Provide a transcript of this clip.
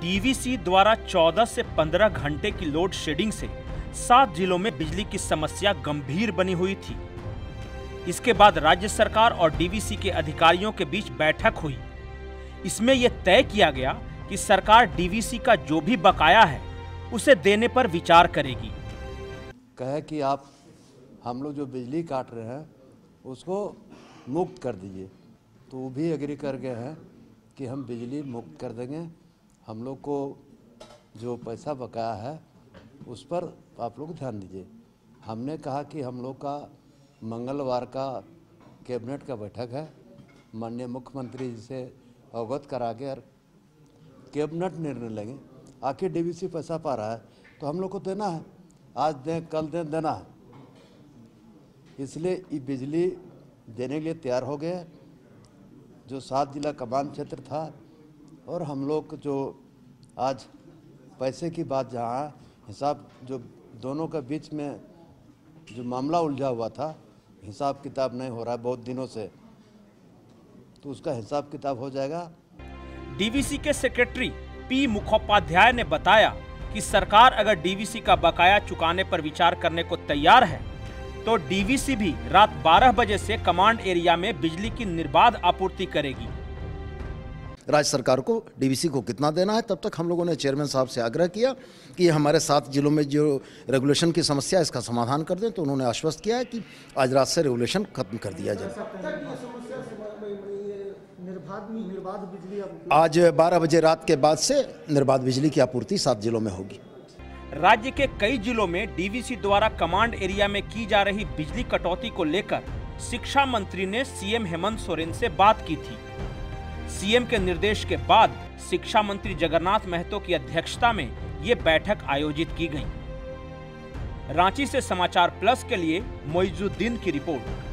DVC द्वारा 14 से 15 घंटे की लोड शेडिंग से सात जिलों में बिजली की समस्या गंभीर बनी हुई थी। इसके बाद राज्य सरकार और डीवीसी के अधिकारियों के बीच बैठक हुई। इसमें यह तय किया गया कि सरकार डीवीसी का जो भी बकाया है, उसे देने पर विचार करेगी। कहे कि आप, हम लोग जो बिजली काट रहे हैं, उसको मुक्त कर दीजिए। तो वो भी एग्री कर गए हैं कि हम बिजली मुक्त कर देंगे। हम लोग को जो पैसा बकाया है, उस पर आप लोग ध्यान दीजिए। हमने कहा कि हम लोग का मंगलवार का कैबिनेट का बैठक है। माननीय मुख्यमंत्री जी से अवगत करा के और कैबिनेट निर्णय लेंगे। आखिर डीवीसी पैसा पा रहा है तो हम लोग को देना है। आज दें, कल दें, देना है। इसलिए ये बिजली देने के लिए तैयार हो गए जो सात जिला कमान क्षेत्र था और हम लोग जो आज पैसे की बात, जहाँ हिसाब जो दोनों के बीच में जो मामला उलझा हुआ था, हिसाब किताब नहीं हो रहा है बहुत दिनों से तो उसका हिसाब किताब हो जाएगा। डीवीसी के सेक्रेटरी पी मुखोपाध्याय ने बताया कि सरकार अगर डीवीसी का बकाया चुकाने पर विचार करने को तैयार है तो डीवीसी भी रात 12 बजे से कमांड एरिया में बिजली की निर्बाध आपूर्ति करेगी। राज्य सरकार को डीवीसी को कितना देना है, तब तक हम लोगों ने चेयरमैन साहब से आग्रह किया कि हमारे सात जिलों में जो रेगुलेशन की समस्या है, इसका समाधान कर दें तो उन्होंने आश्वस्त किया है कि आज रात से रेगुलेशन खत्म कर दिया जाए। आज 12 बजे रात के बाद से निर्बाध बिजली की आपूर्ति सात जिलों में होगी। राज्य के कई जिलों में डीवीसी द्वारा कमांड एरिया में की जा रही बिजली कटौती को लेकर शिक्षा मंत्री ने सीएम हेमंत सोरेन से बात की थी। सीएम के निर्देश के बाद शिक्षा मंत्री जगन्नाथ महतो की अध्यक्षता में ये बैठक आयोजित की गई। रांची से समाचार प्लस के लिए मोइजुद्दीन की रिपोर्ट।